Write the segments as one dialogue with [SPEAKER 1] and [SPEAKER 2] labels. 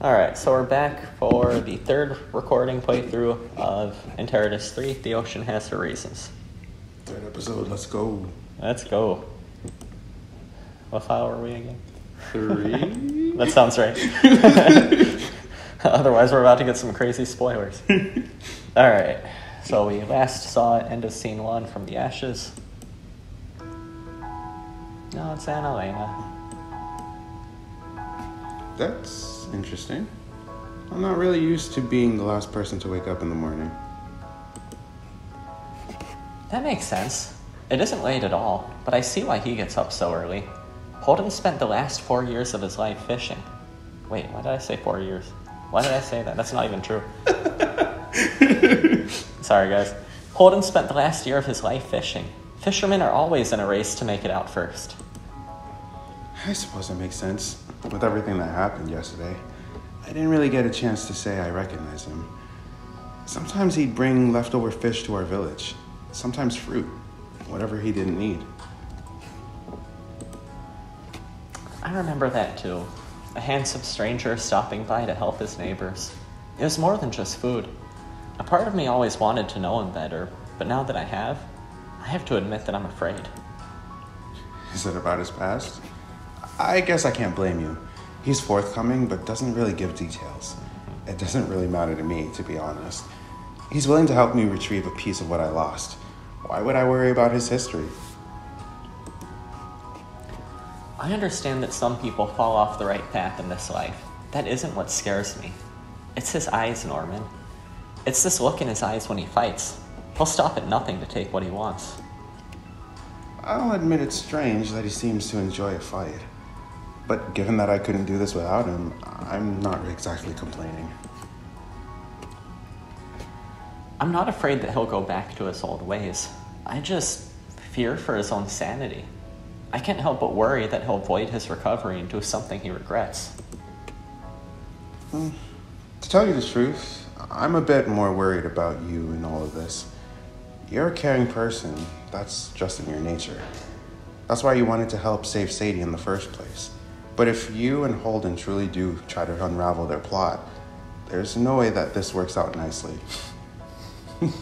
[SPEAKER 1] Alright, so we're back for the third recording playthrough of Enteritus 3 The Ocean Has Her Reasons.
[SPEAKER 2] Third episode, let's go.
[SPEAKER 1] Let's go. What file are we again?
[SPEAKER 2] Three.
[SPEAKER 1] That sounds right. Otherwise, we're about to get some crazy spoilers. Alright, so we last saw end of scene one from the ashes. No, it's Anna Elena.
[SPEAKER 2] That's interesting. I'm not really used to being the last person to wake up in the morning.
[SPEAKER 1] That makes sense. It isn't late at all, but I see why he gets up so early. Holden spent the last four years of his life fishing. Wait, why did I say four years? Why did I say that? That's not even true. Sorry, guys. Holden spent the last year of his life fishing. Fishermen are always in a race to make it out first.
[SPEAKER 2] I suppose that makes sense. With everything that happened yesterday, I didn't really get a chance to say I recognize him. Sometimes he'd bring leftover fish to our village, sometimes fruit, whatever he didn't need.
[SPEAKER 1] I remember that too. A handsome stranger stopping by to help his neighbors. It was more than just food. A part of me always wanted to know him better, but now that I have, I have to admit that I'm afraid.
[SPEAKER 2] Is it about his past? I guess I can't blame you. He's forthcoming, but doesn't really give details. It doesn't really matter to me, to be honest. He's willing to help me retrieve a piece of what I lost. Why would I worry about his history?
[SPEAKER 1] I understand that some people fall off the right path in this life. That isn't what scares me. It's his eyes, Norman. It's this look in his eyes when he fights. He'll stop at nothing to take what he wants.
[SPEAKER 2] I'll admit it's strange that he seems to enjoy a fight. But given that I couldn't do this without him, I'm not exactly complaining.
[SPEAKER 1] I'm not afraid that he'll go back to his old ways. I just fear for his own sanity. I can't help but worry that he'll void his recovery and do something he regrets. Hmm.
[SPEAKER 2] To tell you the truth, I'm a bit more worried about you in all of this. You're a caring person, that's just in your nature. That's why you wanted to help save Sadie in the first place. But if you and Holden truly do try to unravel their plot, there's no way that this works out nicely.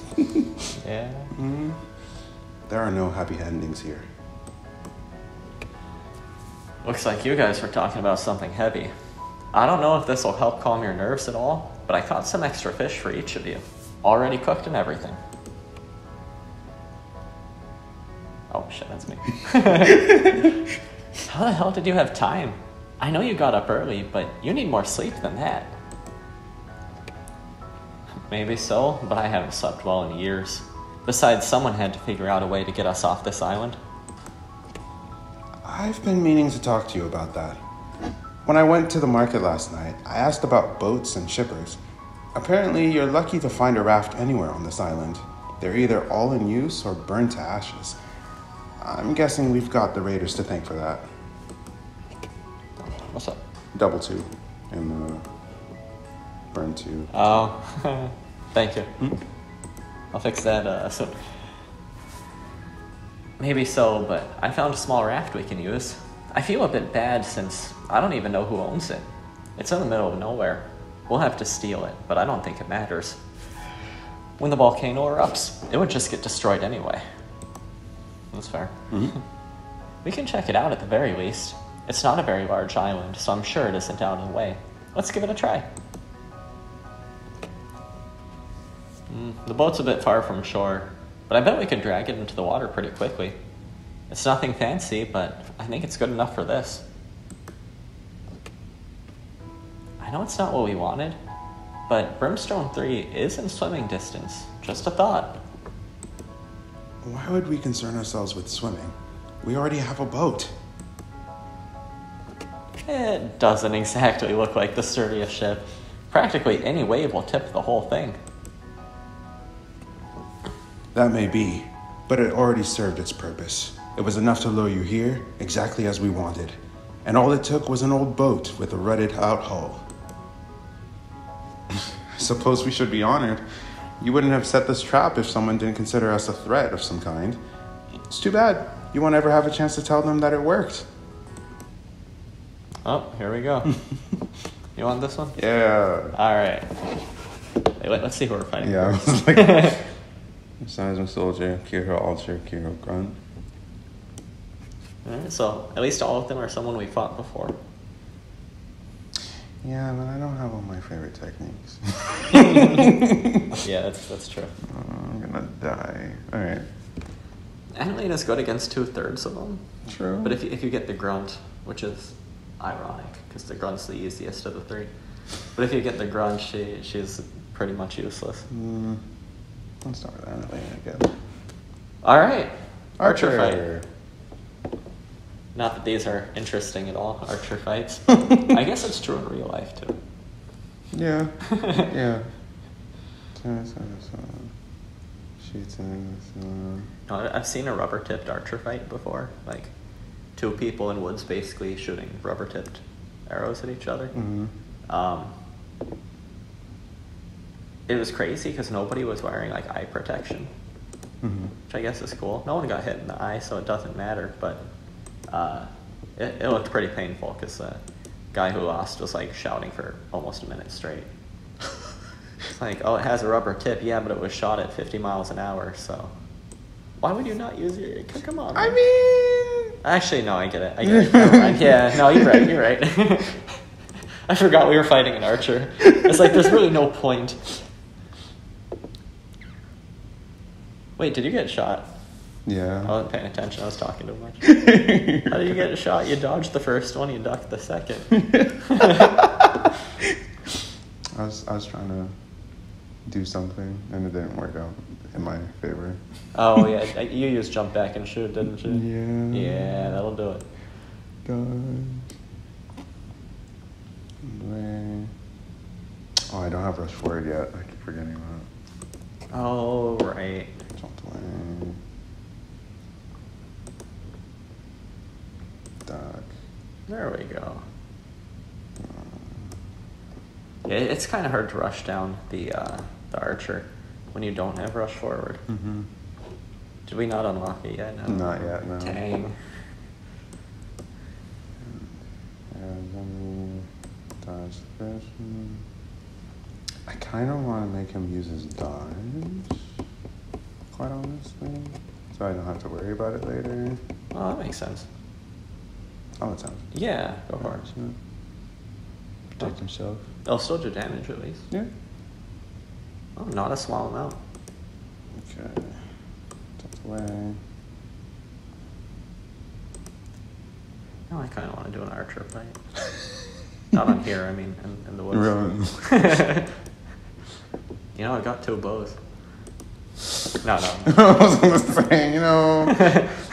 [SPEAKER 1] Yeah. Mm-hmm.
[SPEAKER 2] There are no happy endings here.
[SPEAKER 1] Looks like you guys were talking about something heavy. I don't know if this will help calm your nerves at all, but I caught some extra fish for each of you. Already cooked and everything. Oh shit, that's me. How the hell did you have time? I know you got up early, but you need more sleep than that. Maybe so, but I haven't slept well in years. Besides, someone had to figure out a way to get us off this island.
[SPEAKER 2] I've been meaning to talk to you about that. When I went to the market last night, I asked about boats and shippers. Apparently, you're lucky to find a raft anywhere on this island. They're either all in use or burned to ashes. I'm guessing we've got the raiders to thank for that.
[SPEAKER 1] What's up?
[SPEAKER 2] Double two and the burn two.
[SPEAKER 1] Oh, thank you. I'll fix that uh, soon. Maybe so, but I found a small raft we can use. I feel a bit bad since I don't even know who owns it. It's in the middle of nowhere. We'll have to steal it, but I don't think it matters. When the volcano erupts, it would just get destroyed anyway. That's fair. We can check it out at the very least. It's not a very large island, so I'm sure it isn't out of the way. Let's give it a try. Hmm, the boat's a bit far from shore, but I bet we could drag it into the water pretty quickly. It's nothing fancy, but I think it's good enough for this. I know it's not what we wanted, but Brimstone 3 is in swimming distance. Just a thought.
[SPEAKER 2] Why would we concern ourselves with swimming? We already have a boat.
[SPEAKER 1] It doesn't exactly look like the sturdiest ship. Practically any wave will tip the whole thing.
[SPEAKER 2] That may be, but it already served its purpose. It was enough to lure you here, exactly as we wanted. And all it took was an old boat with a rutted out hull. Suppose we should be honored. You wouldn't have set this trap if someone didn't consider us a threat of some kind. It's too bad. You won't ever have a chance to tell them that it worked.
[SPEAKER 1] Oh, here we go. You want this one?
[SPEAKER 2] Yeah.
[SPEAKER 1] All right. Wait, wait, let, us see who we're fighting.
[SPEAKER 2] Yeah, I was like, Seismic Soldier, Kiro Ultra, Kiro Grunt.
[SPEAKER 1] All right, so at least all of them are someone we fought before.
[SPEAKER 2] Yeah, but I don't have all my favorite techniques.
[SPEAKER 1] yeah, that's that's true.
[SPEAKER 2] Uh, I'm gonna die. All right.
[SPEAKER 1] Annalene is good against two thirds of them.
[SPEAKER 2] True.
[SPEAKER 1] But if you, if you get the grunt, which is ironic because the grunt's the easiest of the three. But if you get the grunt, she she's pretty much useless.
[SPEAKER 2] Mm, let's start with Annalene again.
[SPEAKER 1] All right, archer,
[SPEAKER 2] Archer.
[SPEAKER 1] fight. Not that these are interesting at all, archer fights. I guess it's true in real life too.
[SPEAKER 2] Yeah. yeah. Shooting.
[SPEAKER 1] No, I've seen a rubber tipped archer fight before. Like two people in woods basically shooting rubber tipped arrows at each other.
[SPEAKER 2] Mm-hmm.
[SPEAKER 1] Um, it was crazy because nobody was wearing like eye protection,
[SPEAKER 2] Mm-hmm.
[SPEAKER 1] which I guess is cool. No one got hit in the eye, so it doesn't matter. But uh, it, it looked pretty painful because the guy who lost was like shouting for almost a minute straight. It's like, oh, it has a rubber tip, yeah, but it was shot at 50 miles an hour, so why would you not use your? Come on.
[SPEAKER 2] I mean,
[SPEAKER 1] Actually, no, I get it. I get it. Yeah, no, you're right. You're right. I forgot we were fighting an archer. It's like there's really no point. Wait, did you get shot?
[SPEAKER 2] Yeah.
[SPEAKER 1] I wasn't paying attention. I was talking too much. How did you get shot? You dodged the first one. You ducked the second.
[SPEAKER 2] I was I was trying to do something and it didn't work out in my favor.
[SPEAKER 1] Oh yeah, you used jump back and shoot, didn't you?
[SPEAKER 2] Yeah.
[SPEAKER 1] Yeah, that'll do it.
[SPEAKER 2] Wait. Oh, I don't have rush forward yet. I keep forgetting that.
[SPEAKER 1] Oh right.
[SPEAKER 2] Jump away. Duck.
[SPEAKER 1] There we go. Yeah, it's kind of hard to rush down the uh, the archer when you don't have rush forward.
[SPEAKER 2] Mm-hmm.
[SPEAKER 1] Did we not unlock it yet? No.
[SPEAKER 2] Not yet, no.
[SPEAKER 1] Dang.
[SPEAKER 2] And then dodge this. I kind of want to make him use his dodge, quite honestly, so I don't have to worry about it later.
[SPEAKER 1] Oh, that makes sense.
[SPEAKER 2] Oh, the sounds.
[SPEAKER 1] Yeah, go for it.
[SPEAKER 2] Protect himself.
[SPEAKER 1] They'll still do damage at least.
[SPEAKER 2] Yeah.
[SPEAKER 1] Oh, not a small amount.
[SPEAKER 2] Okay. Tucked away.
[SPEAKER 1] No, I kind of want to do an archer fight. not on here, I mean, in, in the woods. You know, I got two bows. No, no.
[SPEAKER 2] I was gonna say, you know,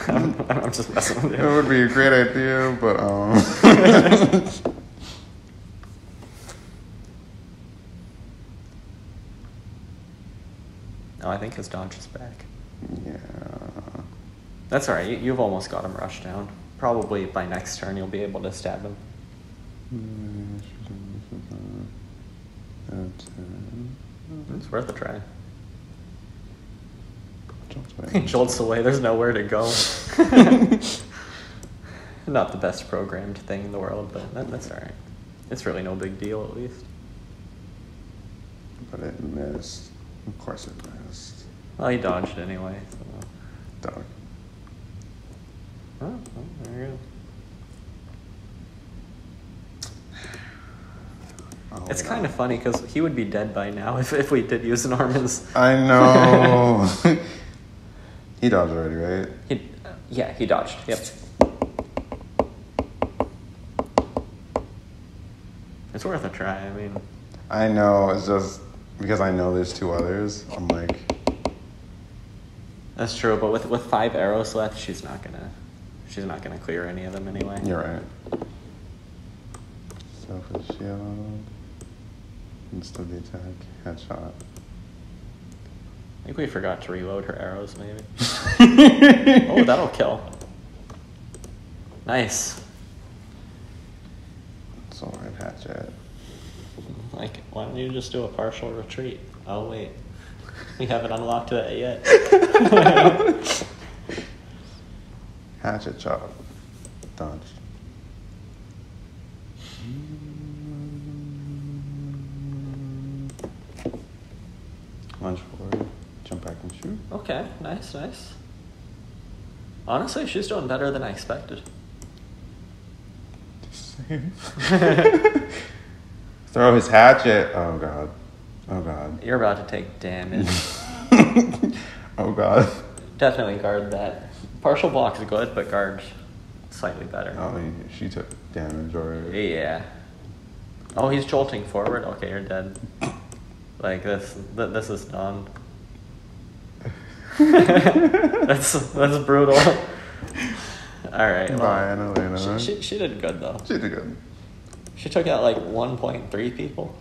[SPEAKER 1] I'm, I'm just messing with you.
[SPEAKER 2] it would be a great idea, but um.
[SPEAKER 1] No, I think his dodge is back.
[SPEAKER 2] yeah.
[SPEAKER 1] That's alright, you, you've almost got him rushed down. Probably by next turn you'll be able to stab him. It's worth a try. He jolts away, there's nowhere to go. Not the best programmed thing in the world, but that, that's alright. It's really no big deal, at least.
[SPEAKER 2] But it missed. Of course it missed.
[SPEAKER 1] Well, he dodged anyway. So.
[SPEAKER 2] Dog.
[SPEAKER 1] Oh, well, there you go.
[SPEAKER 2] Oh,
[SPEAKER 1] It's
[SPEAKER 2] no.
[SPEAKER 1] kind of funny because he would be dead by now if, if we did use an Norman's.
[SPEAKER 2] I know. he dodged already, right?
[SPEAKER 1] He, uh, yeah, he dodged. Yep. It's worth a try. I mean,
[SPEAKER 2] I know. It's just because I know there's two others. I'm like,
[SPEAKER 1] that's true. But with with five arrows left, she's not gonna she's not gonna clear any of them anyway.
[SPEAKER 2] you're right. Selfish shield. Insta the attack. Headshot.
[SPEAKER 1] I think we forgot to reload her arrows. Maybe. oh, that'll kill. Nice.
[SPEAKER 2] Sword hatchet.
[SPEAKER 1] Like, why don't you just do a partial retreat? Oh wait, We haven't unlocked that yet.
[SPEAKER 2] Hatchet chop. Dodge. Lunge forward. Jump back and shoot.
[SPEAKER 1] Okay, nice, nice. Honestly, she's doing better than I expected. Same.
[SPEAKER 2] Throw his hatchet. Oh, God. Oh god.
[SPEAKER 1] You're about to take damage.
[SPEAKER 2] oh god.
[SPEAKER 1] Definitely guard that. Partial block is good, but guard slightly better.
[SPEAKER 2] Oh, she took damage already.
[SPEAKER 1] Yeah. Oh, he's jolting forward. Okay, you're dead. Like this. Th- this is done. that's that's brutal. All right. well,
[SPEAKER 2] Bye, Annalena.
[SPEAKER 1] she, she, she did good though.
[SPEAKER 2] She did good.
[SPEAKER 1] She took out like 1.3 people.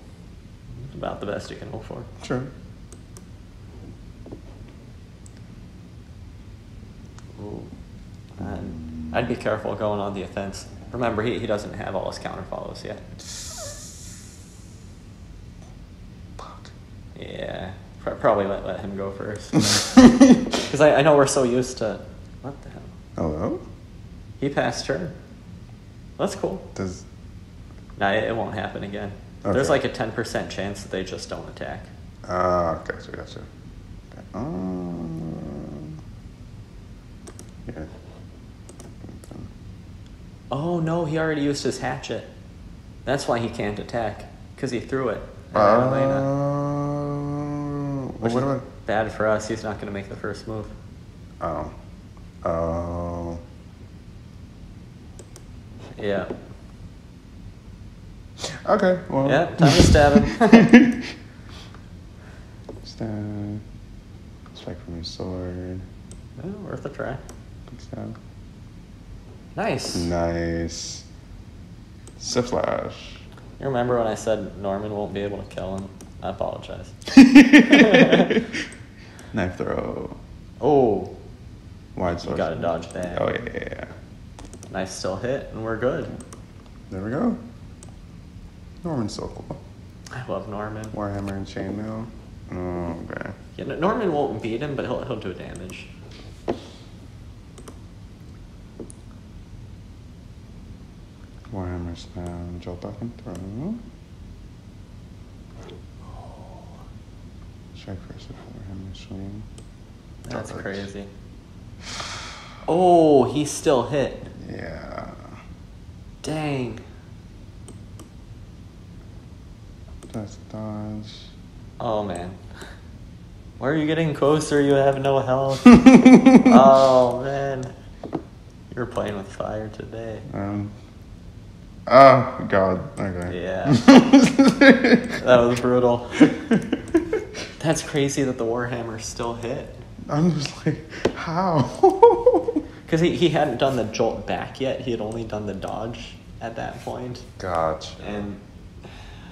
[SPEAKER 1] About the best you can hope for.
[SPEAKER 2] Sure.
[SPEAKER 1] Ooh. And I'd be careful going on the offense. Remember, he, he doesn't have all his counter follows yet.
[SPEAKER 2] Fuck.
[SPEAKER 1] Yeah, pr- probably let, let him go first. Because I, I know we're so used to. What the hell?
[SPEAKER 2] Hello?
[SPEAKER 1] He passed turn. That's cool.
[SPEAKER 2] Does
[SPEAKER 1] Nah, it, it won't happen again.
[SPEAKER 2] Okay.
[SPEAKER 1] There's like a 10% chance that they just don't attack.
[SPEAKER 2] Ah, gotcha, gotcha. Okay. Um, yeah.
[SPEAKER 1] Oh no, he already used his hatchet. That's why he can't attack. Because he threw it. at
[SPEAKER 2] Uh,
[SPEAKER 1] Elena. Which
[SPEAKER 2] what
[SPEAKER 1] is bad for us. He's not going to make the first move.
[SPEAKER 2] Oh. Oh.
[SPEAKER 1] Yeah.
[SPEAKER 2] Okay. Well.
[SPEAKER 1] Yeah, time to stab him.
[SPEAKER 2] Stab. Strike from your sword.
[SPEAKER 1] Yeah, worth a try.
[SPEAKER 2] Stab.
[SPEAKER 1] Nice.
[SPEAKER 2] Nice. Siflash.
[SPEAKER 1] You remember when I said Norman won't be able to kill him? I apologize.
[SPEAKER 2] Knife throw.
[SPEAKER 1] Oh,
[SPEAKER 2] Wide
[SPEAKER 1] you
[SPEAKER 2] sword.
[SPEAKER 1] gotta dodge that.
[SPEAKER 2] Oh yeah, yeah, yeah.
[SPEAKER 1] Nice still hit, and we're good.
[SPEAKER 2] There we go. Norman's so cool.
[SPEAKER 1] I love Norman.
[SPEAKER 2] Warhammer and chainmail. Oh, okay.
[SPEAKER 1] Yeah, no- Norman won't beat him, but he'll, he'll do damage.
[SPEAKER 2] Warhammer spam. Jolt back and throw. Strike first with Warhammer swing.
[SPEAKER 1] That's
[SPEAKER 2] Dodge.
[SPEAKER 1] crazy. Oh, he still hit.
[SPEAKER 2] Yeah.
[SPEAKER 1] Dang.
[SPEAKER 2] That's dodge.
[SPEAKER 1] Oh man. Why are you getting closer? You have no health. oh man. You're playing with fire today.
[SPEAKER 2] Um. Oh God. Okay.
[SPEAKER 1] Yeah. That was brutal. That's crazy that the Warhammer still hit.
[SPEAKER 2] I'm just like, how?
[SPEAKER 1] Because he, he hadn't done the jolt back yet. He had only done the dodge at that point.
[SPEAKER 2] Gotcha.
[SPEAKER 1] And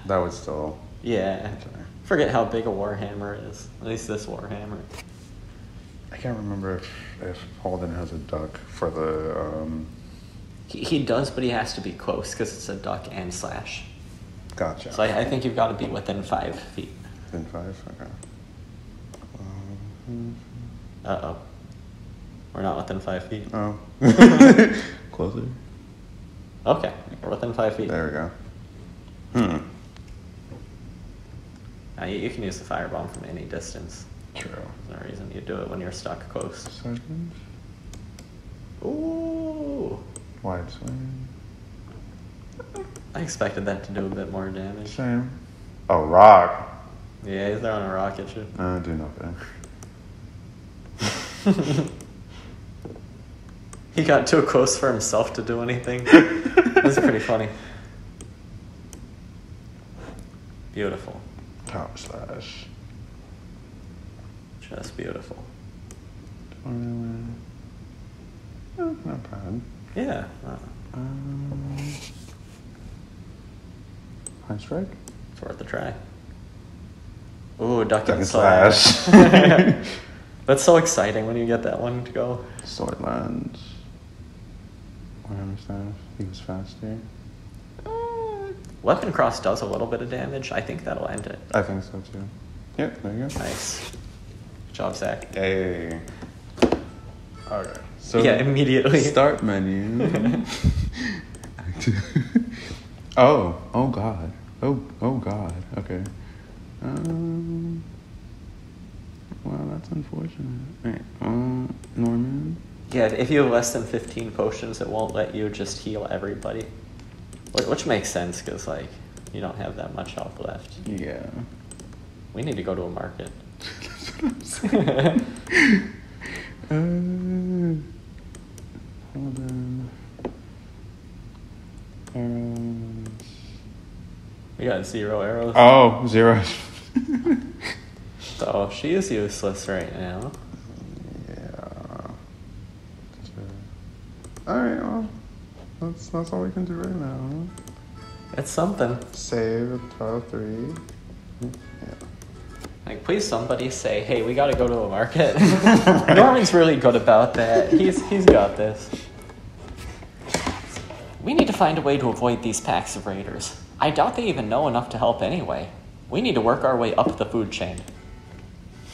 [SPEAKER 2] that would still.
[SPEAKER 1] yeah.
[SPEAKER 2] Okay.
[SPEAKER 1] Forget how big a Warhammer is. At least this Warhammer.
[SPEAKER 2] I can't remember if, if Holden has a duck for the. Um,
[SPEAKER 1] He, he does, but he has to be close because it's a duck and slash.
[SPEAKER 2] gotcha.
[SPEAKER 1] So I, I think you've got to be within five feet.
[SPEAKER 2] Within five? Okay. Um,
[SPEAKER 1] Uh oh. We're not within five feet.
[SPEAKER 2] oh. Closer.
[SPEAKER 1] Okay, we're within five feet.
[SPEAKER 2] There we go. Hmm.
[SPEAKER 1] Now you, you can use the firebomb from any distance.
[SPEAKER 2] True.
[SPEAKER 1] There's no reason you do it when you're stuck close.
[SPEAKER 2] Sergeant.
[SPEAKER 1] Ooh.
[SPEAKER 2] Wide swing.
[SPEAKER 1] I expected that to do a bit more damage.
[SPEAKER 2] Same. Oh, rock.
[SPEAKER 1] Yeah, he's throwing a rock at you.
[SPEAKER 2] Uh, do nothing.
[SPEAKER 1] He got too close for himself to do anything. That's pretty funny. Beautiful.
[SPEAKER 2] Top slash.
[SPEAKER 1] Just beautiful.
[SPEAKER 2] Um, oh, not bad.
[SPEAKER 1] Yeah. uh,
[SPEAKER 2] Um, high strike.
[SPEAKER 1] It's worth a try. Ooh, duck,
[SPEAKER 2] Duck
[SPEAKER 1] and slash.
[SPEAKER 2] slash.
[SPEAKER 1] That's so exciting when you get that one to go.
[SPEAKER 2] Sword lands. Warhammer staff. He was faster.
[SPEAKER 1] Weapon cross does a little bit of damage. I think that'll end it.
[SPEAKER 2] I think so too. Yep, there you go.
[SPEAKER 1] Nice. Good job, sack.
[SPEAKER 2] Hey. All right. So
[SPEAKER 1] Yeah, immediately.
[SPEAKER 2] Start menu. oh, oh God. Oh, oh God. Okay. Um, Well, that's unfortunate. Alright, um, Norman?
[SPEAKER 1] Yeah, if you have less than 15 potions, it won't let you just heal everybody. Which makes sense, because, like, you don't have that much health left.
[SPEAKER 2] Yeah.
[SPEAKER 1] We need to go to a market.
[SPEAKER 2] Uh, hold on. Arrows.
[SPEAKER 1] We got zero arrows.
[SPEAKER 2] Oh, zero.
[SPEAKER 1] So she is useless right now.
[SPEAKER 2] yeah. Alright, well, that's, that's all we can do right now.
[SPEAKER 1] It's something.
[SPEAKER 2] Save at 12 3. Yeah.
[SPEAKER 1] Like, please somebody say, hey, we gotta go to a market. Norman's really good about that. He's, he's got this. We need to find a way to avoid these packs of raiders. I doubt they even know enough to help anyway. We need to work our way up the food chain.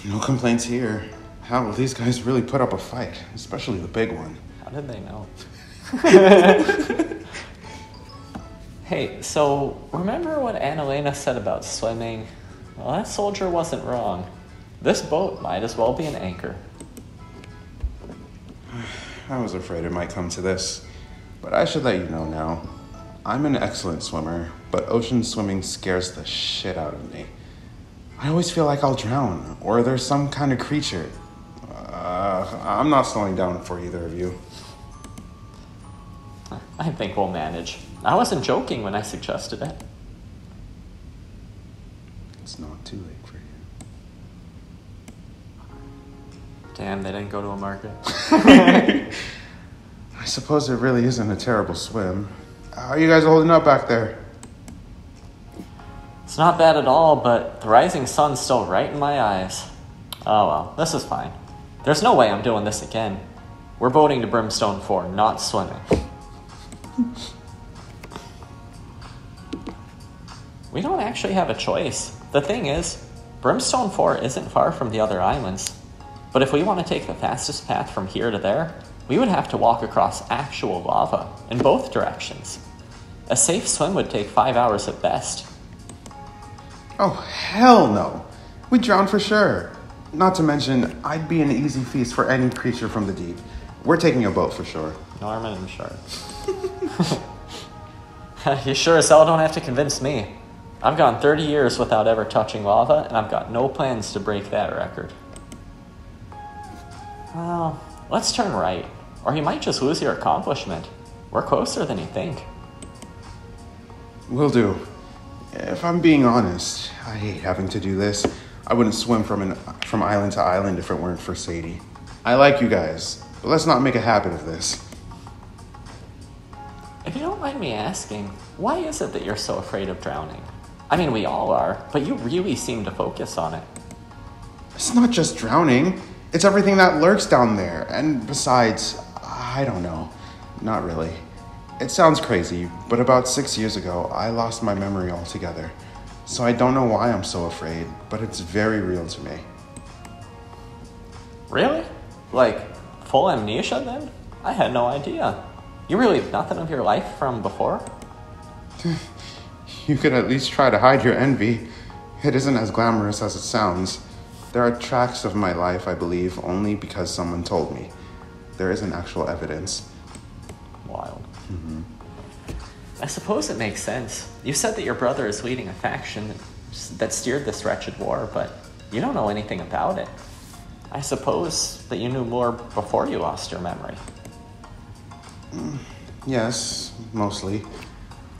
[SPEAKER 2] No complaints here. Hell, these guys really put up a fight, especially the big one.
[SPEAKER 1] How did they know? hey, so remember what Annalena said about swimming? Well, that soldier wasn't wrong. This boat might as well be an anchor.
[SPEAKER 2] I was afraid it might come to this, but I should let you know now. I'm an excellent swimmer, but ocean swimming scares the shit out of me. I always feel like I'll drown, or there's some kind of creature. Uh, I'm not slowing down for either of you.
[SPEAKER 1] I think we'll manage. I wasn't joking when I suggested it. Damn, they didn't go to a market.
[SPEAKER 2] I suppose it really isn't a terrible swim. How are you guys holding up back there?
[SPEAKER 1] It's not bad at all, but the rising sun's still right in my eyes. Oh well, this is fine. There's no way I'm doing this again. We're boating to Brimstone 4, not swimming. we don't actually have a choice. The thing is, Brimstone 4 isn't far from the other islands. But if we want to take the fastest path from here to there, we would have to walk across actual lava in both directions. A safe swim would take five hours at best.
[SPEAKER 2] Oh, hell no. We'd drown for sure. Not to mention, I'd be an easy feast for any creature from the deep. We're taking a boat for sure.
[SPEAKER 1] Norman and Sharks. you sure as hell don't have to convince me. I've gone 30 years without ever touching lava, and I've got no plans to break that record. Well, let's turn right, or you might just lose your accomplishment. We're closer than you think.
[SPEAKER 2] Will do. If I'm being honest, I hate having to do this. I wouldn't swim from an from island to island if it weren't for Sadie. I like you guys, but let's not make a habit of this.
[SPEAKER 1] If you don't mind me asking, why is it that you're so afraid of drowning? I mean, we all are, but you really seem to focus on it.
[SPEAKER 2] It's not just drowning. It's everything that lurks down there. And besides, I don't know. Not really. It sounds crazy, but about six years ago, I lost my memory altogether. So I don't know why I'm so afraid, but it's very real to me.
[SPEAKER 1] Really? Like, full amnesia then? I had no idea. You really have nothing of your life from before?
[SPEAKER 2] You could at least try to hide your envy. It isn't as glamorous as it sounds. There are tracks of my life, I believe, only because someone told me. There isn't actual evidence.
[SPEAKER 1] Wild. Mm-hmm. I suppose it makes sense. You said that your brother is leading a faction that steered this wretched war, but you don't know anything about it. I suppose that you knew more before you lost your memory.
[SPEAKER 2] Mm, yes, mostly.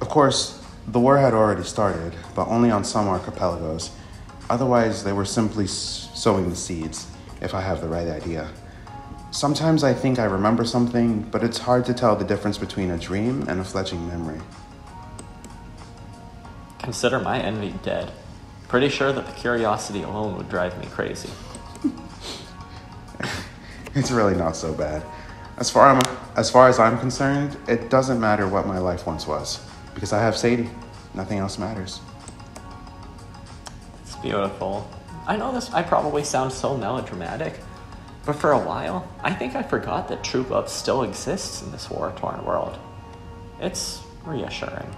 [SPEAKER 2] Of course, the war had already started, but only on some archipelagos. Otherwise, they were simply sowing the seeds, if I have the right idea. Sometimes I think I remember something, but it's hard to tell the difference between a dream and a fledgling memory.
[SPEAKER 1] Consider my envy dead. Pretty sure that the curiosity alone would drive me crazy.
[SPEAKER 2] It's really not so bad. As far, I'm, as far as I'm concerned, it doesn't matter what my life once was, because I have Sadie. Nothing else matters.
[SPEAKER 1] Beautiful. I know this, I probably sound so melodramatic, but for a while, I think I forgot that true love still exists in this war torn world. It's reassuring.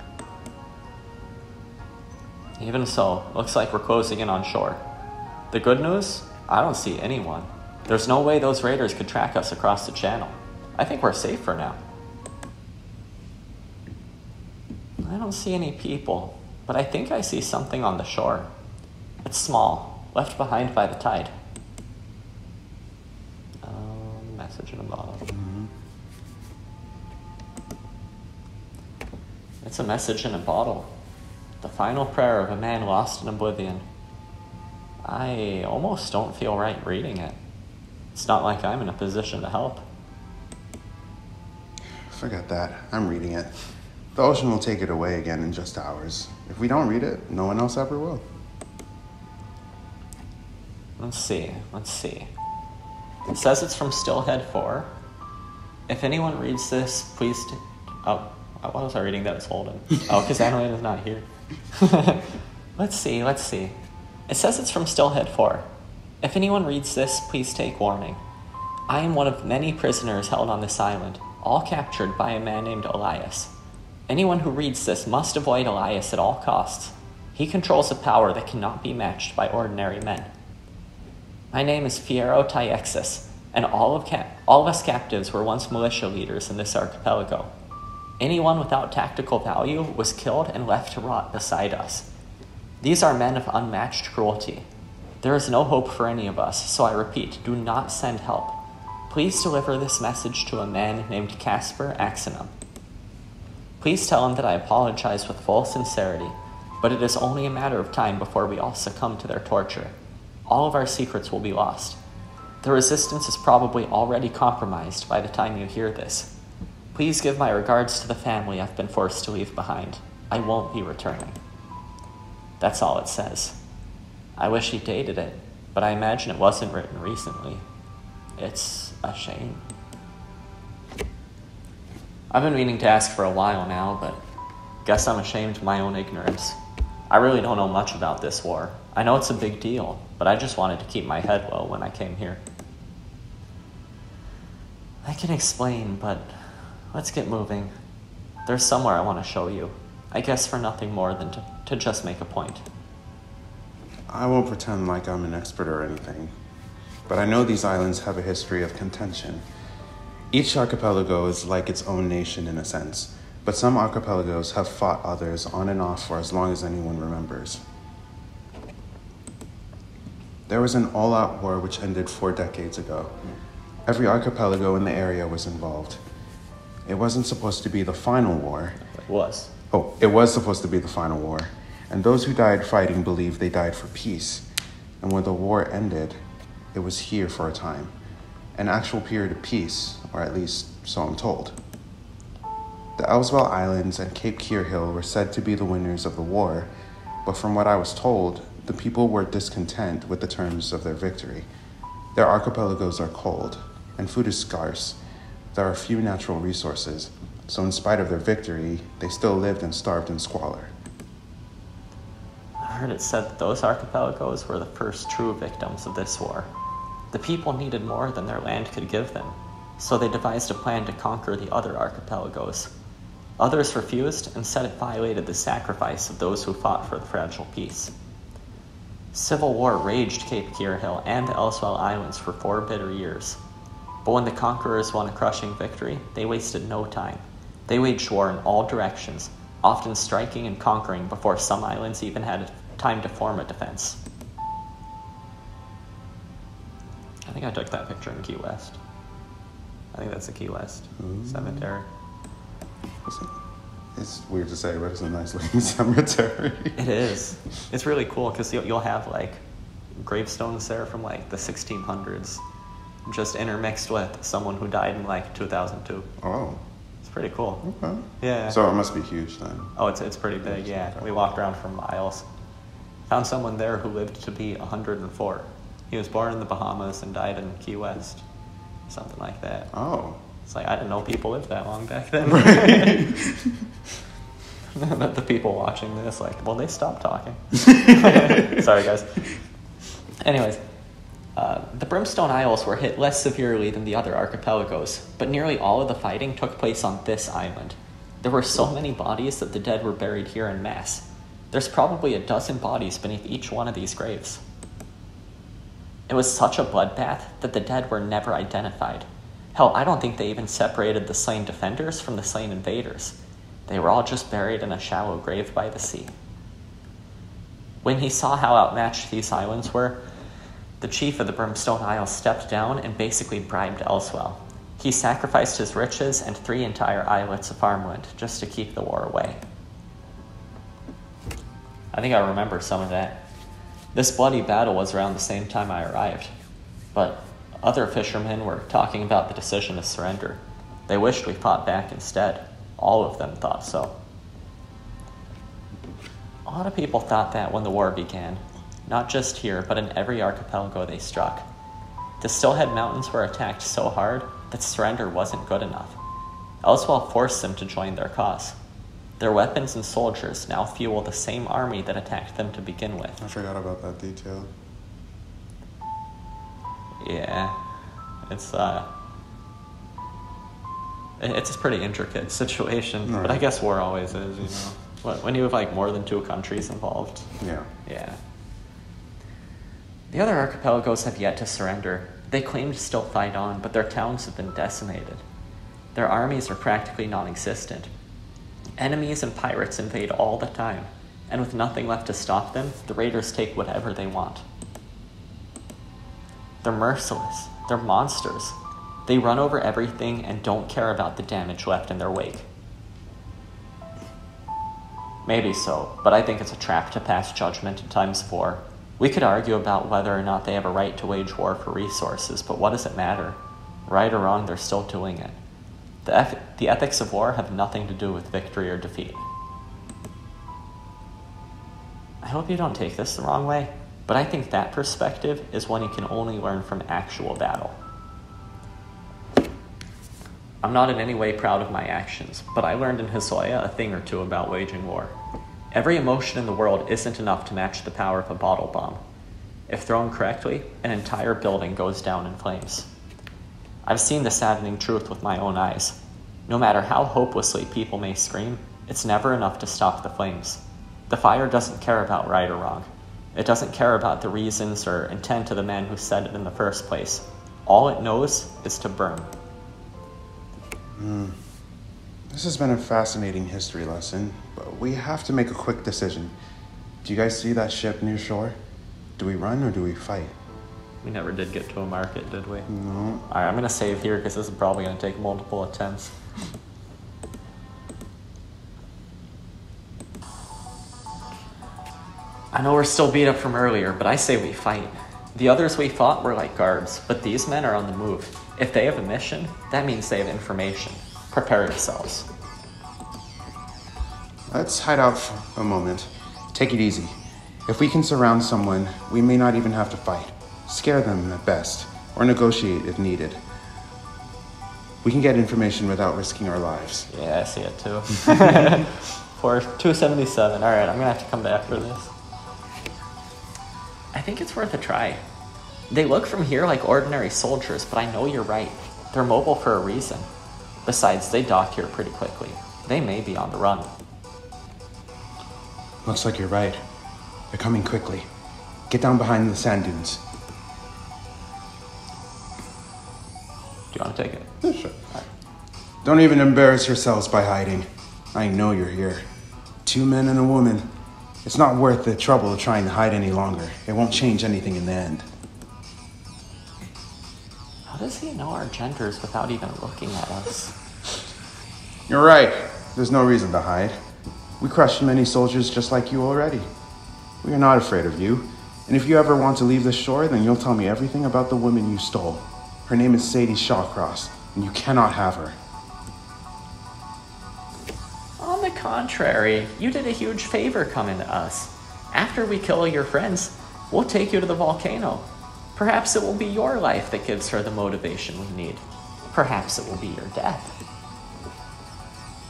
[SPEAKER 1] Even so, looks like we're closing in on shore. The good news? I don't see anyone. There's no way those raiders could track us across the channel. I think we're safe for now. I don't see any people, but I think I see something on the shore. It's small, left behind by the tide. Um, message in a bottle. It's a message in a bottle. The final prayer of a man lost in oblivion. I almost don't feel right reading it. It's not like I'm in a position to help.
[SPEAKER 2] Forget that. I'm reading it. The ocean will take it away again in just hours. If we don't read it, no one else ever will.
[SPEAKER 1] Let's see, let's see. It says it's from Stillhead 4. If anyone reads this, please. T- oh, why was I reading that as Holden? Oh, because Annalyn is not here. let's see, let's see. It says it's from Stillhead 4. If anyone reads this, please take warning. I am one of many prisoners held on this island, all captured by a man named Elias. Anyone who reads this must avoid Elias at all costs. He controls a power that cannot be matched by ordinary men. My name is Fiero Tyexus, and all of, cap- all of us captives were once militia leaders in this archipelago. Anyone without tactical value was killed and left to rot beside us. These are men of unmatched cruelty. There is no hope for any of us, so I repeat do not send help. Please deliver this message to a man named Casper Axenum. Please tell him that I apologize with full sincerity, but it is only a matter of time before we all succumb to their torture. All of our secrets will be lost. The resistance is probably already compromised by the time you hear this. Please give my regards to the family I've been forced to leave behind. I won't be returning. That's all it says. I wish he dated it, but I imagine it wasn't written recently. It's a shame. I've been meaning to ask for a while now, but guess I'm ashamed of my own ignorance. I really don't know much about this war. I know it's a big deal, but I just wanted to keep my head low when I came here. I can explain, but let's get moving. There's somewhere I want to show you. I guess for nothing more than to, to just make a point.
[SPEAKER 2] I won't pretend like I'm an expert or anything, but I know these islands have a history of contention. Each archipelago is like its own nation in a sense, but some archipelagos have fought others on and off for as long as anyone remembers. There was an all out war which ended four decades ago. Every archipelago in the area was involved. It wasn't supposed to be the final war.
[SPEAKER 1] It was.
[SPEAKER 2] Oh, it was supposed to be the final war. And those who died fighting believed they died for peace. And when the war ended, it was here for a time. An actual period of peace, or at least so I'm told. The Ellswell Islands and Cape Keirhill were said to be the winners of the war, but from what I was told, the people were discontent with the terms of their victory. Their archipelagos are cold, and food is scarce. There are few natural resources, so in spite of their victory, they still lived and starved in squalor.
[SPEAKER 1] I heard it said that those archipelagos were the first true victims of this war. The people needed more than their land could give them, so they devised a plan to conquer the other archipelagos. Others refused and said it violated the sacrifice of those who fought for the fragile peace. Civil war raged Cape Keirhill and the Ellswell Islands for four bitter years. But when the conquerors won a crushing victory, they wasted no time. They waged war in all directions, often striking and conquering before some islands even had time to form a defense. I think I took that picture in Key West. I think that's the Key West mm. cemetery.
[SPEAKER 2] It's, it's weird to say, but it's a nice looking cemetery.
[SPEAKER 1] It is. It's really cool because you'll, you'll have like gravestones there from like the 1600s, just intermixed with someone who died in like 2002.
[SPEAKER 2] Oh,
[SPEAKER 1] It's pretty cool.
[SPEAKER 2] okay.
[SPEAKER 1] Yeah.
[SPEAKER 2] So it must be huge then.
[SPEAKER 1] Oh, it's, it's pretty big, yeah. We walked around for miles. Found someone there who lived to be 104. He was born in the Bahamas and died in Key West. Something like that.
[SPEAKER 2] Oh,
[SPEAKER 1] It's like, I didn't know people lived that long back then. But the people watching this, like, well, they stopped talking. Sorry, guys. Anyways, uh, the Brimstone Isles were hit less severely than the other archipelagos, but nearly all of the fighting took place on this island. There were so many bodies that the dead were buried here in mass. There's probably a dozen bodies beneath each one of these graves. It was such a bloodbath that the dead were never identified. Hell, I don't think they even separated the slain defenders from the slain invaders. They were all just buried in a shallow grave by the sea. When he saw how outmatched these islands were, the chief of the Brimstone Isles stepped down and basically bribed Elswell. He sacrificed his riches and three entire islets of farmland just to keep the war away. I think I remember some of that. This bloody battle was around the same time I arrived, but other fishermen were talking about the decision to surrender. They wished we fought back instead. All of them thought so. A lot of people thought that when the war began, not just here, but in every archipelago they struck. The Stillhead Mountains were attacked so hard that surrender wasn't good enough. Elswell forced them to join their cause. Their weapons and soldiers now fuel the same army that attacked them to begin with.
[SPEAKER 2] I forgot about that detail.
[SPEAKER 1] Yeah, it's uh, it's a pretty intricate situation, right. but I guess war always is, you know. when you have like more than two countries involved.
[SPEAKER 2] Yeah.
[SPEAKER 1] Yeah. The other archipelagos have yet to surrender. They claim to still fight on, but their towns have been decimated. Their armies are practically non existent. Enemies and pirates invade all the time, and with nothing left to stop them, the raiders take whatever they want. They're merciless, they're monsters. They run over everything and don't care about the damage left in their wake. Maybe so, but I think it's a trap to pass judgment in times four. We could argue about whether or not they have a right to wage war for resources, but what does it matter? Right or wrong, they're still doing it. The, eth- the ethics of war have nothing to do with victory or defeat. I hope you don't take this the wrong way, but I think that perspective is one you can only learn from actual battle. I'm not in any way proud of my actions, but I learned in Hisoya a thing or two about waging war. Every emotion in the world isn't enough to match the power of a bottle bomb. If thrown correctly, an entire building goes down in flames. I've seen the saddening truth with my own eyes. No matter how hopelessly people may scream, it's never enough to stop the flames. The fire doesn't care about right or wrong. It doesn't care about the reasons or intent of the man who said it in the first place. All it knows is to burn.
[SPEAKER 2] Mm. This has been a fascinating history lesson, but we have to make a quick decision. Do you guys see that ship near shore? Do we run or do we fight?
[SPEAKER 1] We never did get to a market, did we?
[SPEAKER 2] No.
[SPEAKER 1] Alright, I'm gonna save here because this is probably gonna take multiple attempts. I know we're still beat up from earlier, but I say we fight. The others we fought were like guards, but these men are on the move. If they have a mission, that means they have information. Prepare yourselves.
[SPEAKER 2] Let's hide out for a moment. Take it easy. If we can surround someone, we may not even have to fight. Scare them at best, or negotiate if needed. We can get information without risking our lives.
[SPEAKER 1] Yeah, I see it too. for 277. All right, I'm gonna have to come back for this. I think it's worth a try. They look from here like ordinary soldiers, but I know you're right. They're mobile for a reason. Besides, they dock here pretty quickly. They may be on the run.
[SPEAKER 2] Looks like you're right. They're coming quickly. Get down behind the sand dunes.
[SPEAKER 1] Do you want to take it?
[SPEAKER 2] Yeah, sure. Right. Don't even embarrass yourselves by hiding. I know you're here. Two men and a woman. It's not worth the trouble of trying to hide any longer. It won't change anything in the end.
[SPEAKER 1] How does he know our genders without even looking at us?
[SPEAKER 2] You're right. There's no reason to hide. We crushed many soldiers just like you already. We are not afraid of you. And if you ever want to leave the shore, then you'll tell me everything about the woman you stole. Her name is Sadie Shawcross, and you cannot have her.
[SPEAKER 1] Contrary, you did a huge favor coming to us. After we kill your friends, we'll take you to the volcano. Perhaps it will be your life that gives her the motivation we need. Perhaps it will be your death.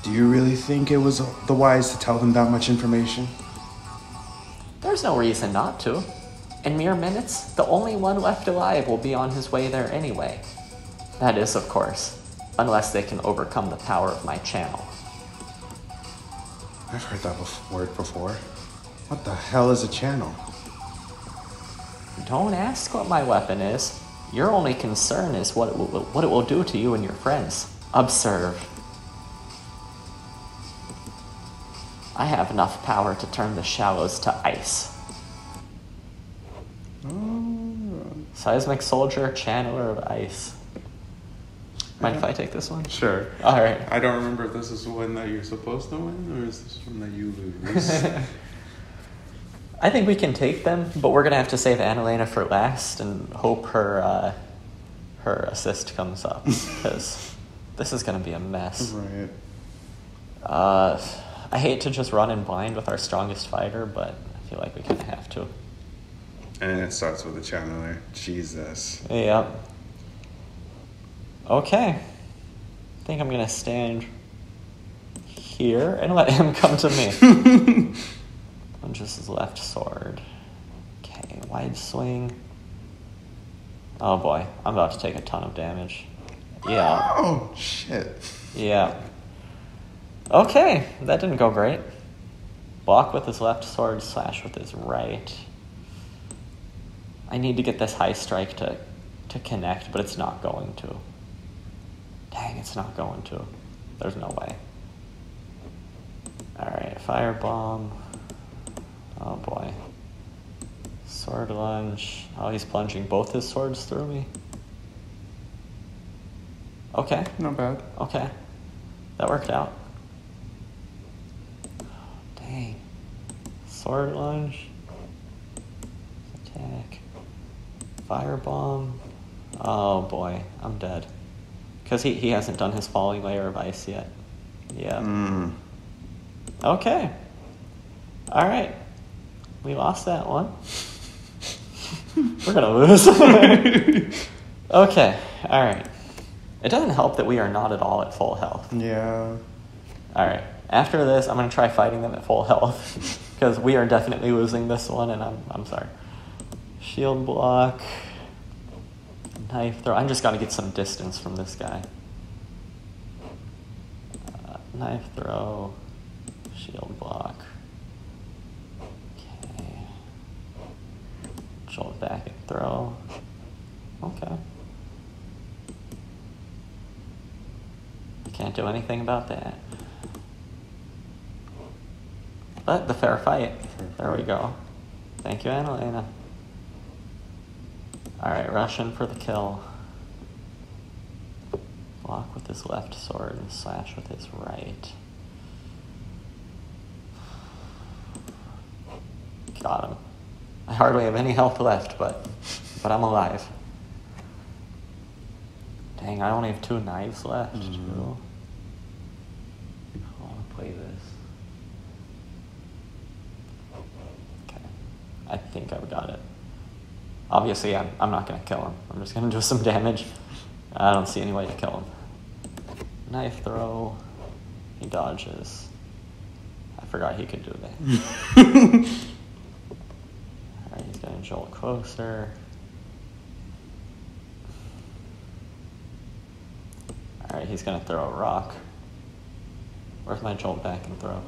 [SPEAKER 2] Do you really think it was the wise to tell them that much information?
[SPEAKER 1] There's no reason not to. In mere minutes, the only one left alive will be on his way there anyway. That is, of course, unless they can overcome the power of my channel.
[SPEAKER 2] I've heard that word before. What the hell is a channel?
[SPEAKER 1] Don't ask what my weapon is. Your only concern is what it will, what it will do to you and your friends. Observe. I have enough power to turn the shallows to ice.
[SPEAKER 2] Oh,
[SPEAKER 1] Seismic soldier, channeler of ice. Mind if I take this one?
[SPEAKER 2] sure.
[SPEAKER 1] All right.
[SPEAKER 2] I don't remember if this is the one that you're supposed to win or is this one that you lose.
[SPEAKER 1] I think we can take them, but we're gonna have to save Annalena for last and hope her uh, her assist comes up because this is gonna be a mess.
[SPEAKER 2] right.
[SPEAKER 1] Uh, I hate to just run in blind with our strongest fighter, but I feel like we kind of have to.
[SPEAKER 2] And it starts with the channeler. Jesus.
[SPEAKER 1] Yep. Okay. I think I'm gonna stand here and let him come to me. Punches his left sword. Okay, wide swing. Oh boy, I'm about to take a ton of damage. Yeah,
[SPEAKER 2] Oh, shit.
[SPEAKER 1] yeah. Okay, that didn't go great. Block with his left sword, slash with his right. I need to get this high strike to, to connect, but it's not going to. Dang, it's not going to. There's no way. Alright, firebomb. Oh boy. Sword lunge. Oh, he's plunging both his swords through me. Okay,
[SPEAKER 2] Not bad.
[SPEAKER 1] okay. That worked out. Dang. Sword lunge. Attack. Firebomb. Oh boy, I'm dead. Because he, he hasn't done his falling layer of ice yet. Yeah.
[SPEAKER 2] Mm.
[SPEAKER 1] Okay. Alright. We lost that one. We're gonna lose. okay, alright. It doesn't help that we are not at all at full health.
[SPEAKER 2] Yeah.
[SPEAKER 1] Alright. After this, I'm gonna try fighting them at full health. Because we are definitely losing this one, and I'm, I'm sorry. Shield block. Knife throw. I'm just gotta get some distance from this guy. Uh, knife throw. Shield block. Okay. Jolt back and throw. Okay. Can't do anything about that. But the fair fight. There we go. Thank you, Annalena. Alright, Russian for the kill. Block with his left sword and slash with his right. Got him. I hardly have any health left, but but I'm alive. Dang, I only have two knives left.
[SPEAKER 2] Mhm.
[SPEAKER 1] Too. I want to play this. Okay, I think I've got it. Obviously, I'm, I'm not going to kill him. I'm just going to do some damage. I don't see any way to kill him. Knife throw. He dodges. I forgot he could do that. Alright, he's going to jolt closer. Alright, he's going to throw a rock. Where's my jolt back and throw?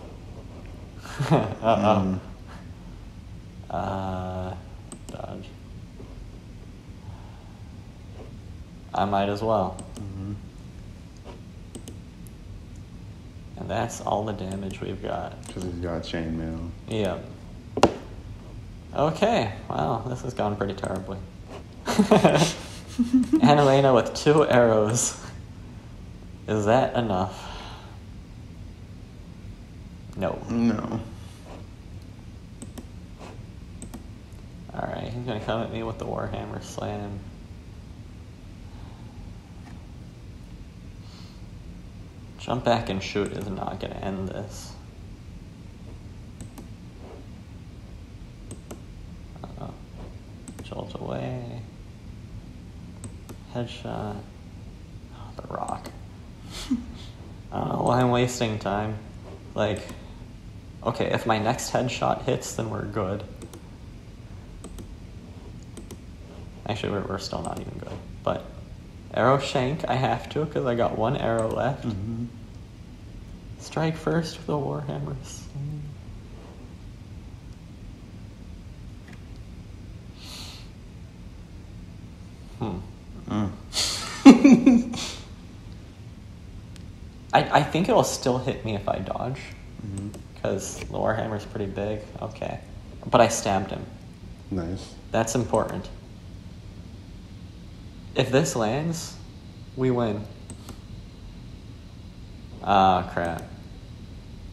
[SPEAKER 1] Uh-oh.
[SPEAKER 2] Mm.
[SPEAKER 1] Uh, dodge. I might as well.
[SPEAKER 2] Mhm.
[SPEAKER 1] And that's all the damage we've got.
[SPEAKER 2] Because he's got chainmail.
[SPEAKER 1] Yep. Okay, wow, this has gone pretty terribly. Annalena with two arrows. Is that enough? No.
[SPEAKER 2] No.
[SPEAKER 1] Alright, he's gonna come at me with the Warhammer Slam. Jump back and shoot is not gonna end this. Jolt away. Headshot. Oh, the rock. I don't know why I'm wasting time. Like, okay, if my next headshot hits, then we're good. Actually, we're, we're still not even good. But Arrow shank, I have to, because I got one arrow left.
[SPEAKER 2] Mm-hmm.
[SPEAKER 1] Strike first with the warhammers. Hmm. Mm. I, I think it'll still hit me if I dodge. Because mm-hmm. the warhammer's pretty big. Okay. But I stabbed him.
[SPEAKER 2] Nice.
[SPEAKER 1] That's important. If this lands, we win. Ah, crap.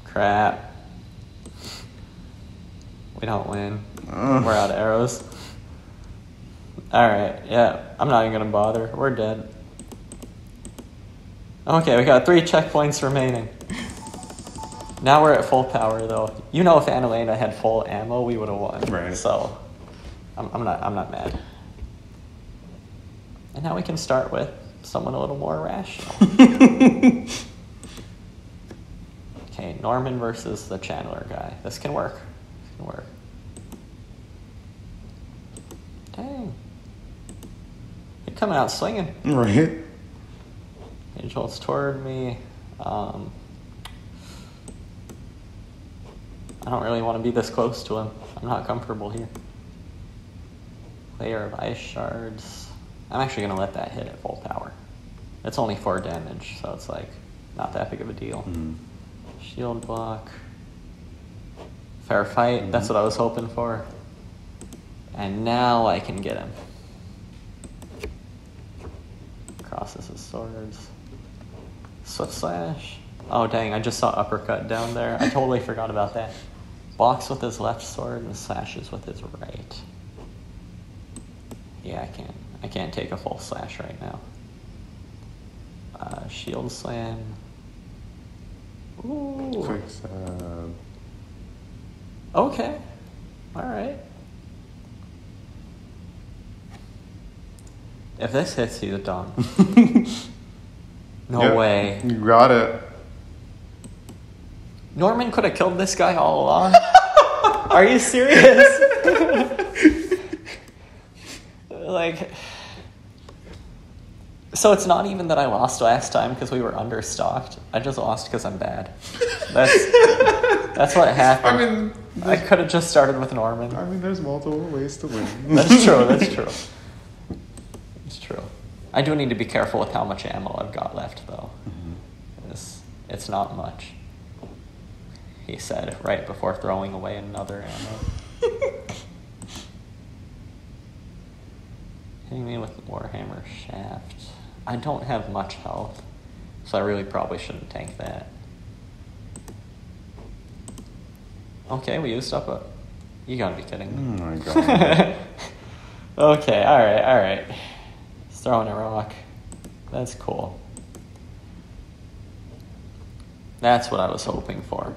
[SPEAKER 1] Crap. We don't win.
[SPEAKER 2] Ugh.
[SPEAKER 1] We're out of arrows. Alright, yeah. I'm not even gonna bother. We're dead. Okay, we got three checkpoints remaining. Now we're at full power, though. You know, if Annalena had full ammo, we would have won.
[SPEAKER 2] Right.
[SPEAKER 1] So, I'm, I'm not. I'm not mad. And now we can start with someone a little more rational. okay, Norman versus the Chandler guy. This can work. This can work. Dang. You're coming out swinging.
[SPEAKER 2] Right.
[SPEAKER 1] He jolts toward me. Um, I don't really want to be this close to him. I'm not comfortable here. Layer of ice shards. I'm actually going to let that hit at full power. It's only 4 damage, so it's like not that big of a deal.
[SPEAKER 2] Mhm.
[SPEAKER 1] Shield block. Fair fight. That's what I was hoping for. And now I can get him. Crosses his swords. Swift slash. Oh dang, I just saw uppercut down there. I totally forgot about that. Blocks with his left sword and slashes with his right. Yeah, I can't. I can't take a full slash right now. Uh, shield slam. Ooh.
[SPEAKER 2] Quick stab.
[SPEAKER 1] Okay. All right. If this hits, he's done. No
[SPEAKER 2] Yep.
[SPEAKER 1] way.
[SPEAKER 2] You got it.
[SPEAKER 1] Norman could have killed this guy all along. Are you serious? like, so it's not even that I lost last time because we were understocked. I just lost because I'm bad. That's that's what
[SPEAKER 2] I
[SPEAKER 1] happened.
[SPEAKER 2] mean,
[SPEAKER 1] I could have just started with Norman.
[SPEAKER 2] I mean, there's multiple ways to win.
[SPEAKER 1] That's true. That's true. It's true. I do need to be careful with how much ammo I've got left, though. Mm-hmm. It's, it's not much. He said right before throwing away another ammo. Hitting me with the Warhammer shaft. I don't have much health, so I really probably shouldn't tank that. Okay, we used up a. You gotta be kidding me.
[SPEAKER 2] Oh my god.
[SPEAKER 1] okay, alright, alright. He's throwing a rock. That's cool. That's what I was hoping for.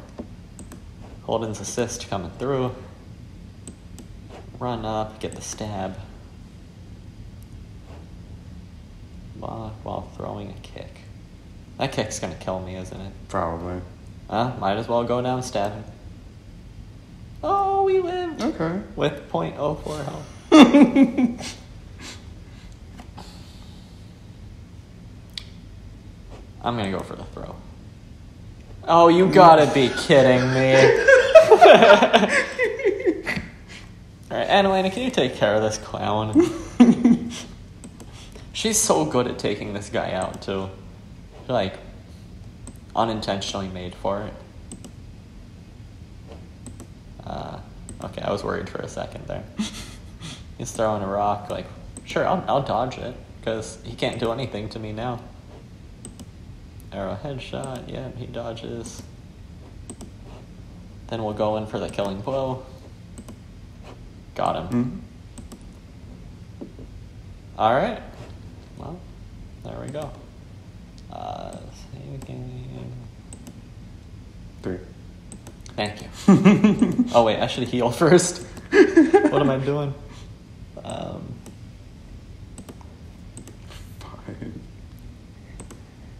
[SPEAKER 1] Holden's assist coming through. Run up, get the stab. Block while throwing a kick. That kick's gonna kill me, isn't it?
[SPEAKER 2] Probably.
[SPEAKER 1] Huh? Might as well go down stab him. Oh, we lived!
[SPEAKER 2] Okay.
[SPEAKER 1] With 0.04 health. I'm gonna go for the throw. Oh, you gotta be kidding me. Alright, Annalena, can you take care of this clown? She's so good at taking this guy out, too. Like, unintentionally made for it. Uh, okay, I was worried for a second there. He's throwing a rock, like, sure, I'll, I'll dodge it, because he can't do anything to me now. Arrow headshot, yeah, he dodges. Then we'll go in for the killing blow. Got him.
[SPEAKER 2] Mhm.
[SPEAKER 1] Alright. Well, there we go. Uh.
[SPEAKER 2] Three.
[SPEAKER 1] Thank you. oh wait, I should heal first. what am I doing? Um,
[SPEAKER 2] Five.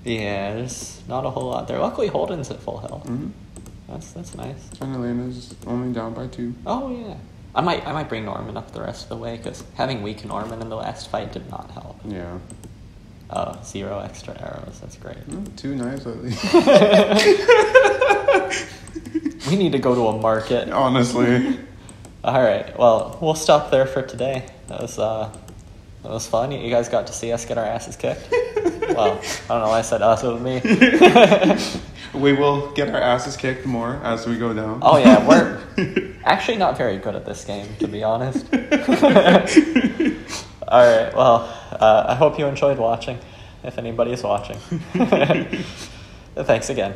[SPEAKER 1] yeah, there's not a whole lot there. Luckily, Holden's at full health.
[SPEAKER 2] Mm-hmm.
[SPEAKER 1] That's that's nice.
[SPEAKER 2] Annalena's only down by two.
[SPEAKER 1] Oh yeah, I might I might bring Norman up the rest of the way because having weak Norman in the last fight did not help.
[SPEAKER 2] Yeah.
[SPEAKER 1] Oh, zero extra arrows. That's great.
[SPEAKER 2] Mm, Two knives at least.
[SPEAKER 1] We need to go to a market.
[SPEAKER 2] Honestly.
[SPEAKER 1] All right. Well, we'll stop there for today. That was uh, It was fun. You guys got to see us get our asses kicked. well, I don't know why I said us. It was me.
[SPEAKER 2] We will get our asses kicked more as we go down.
[SPEAKER 1] Oh yeah, we're actually not very good at this game, to be honest. All right. Well, uh, I hope you enjoyed watching. If anybody is watching, thanks again.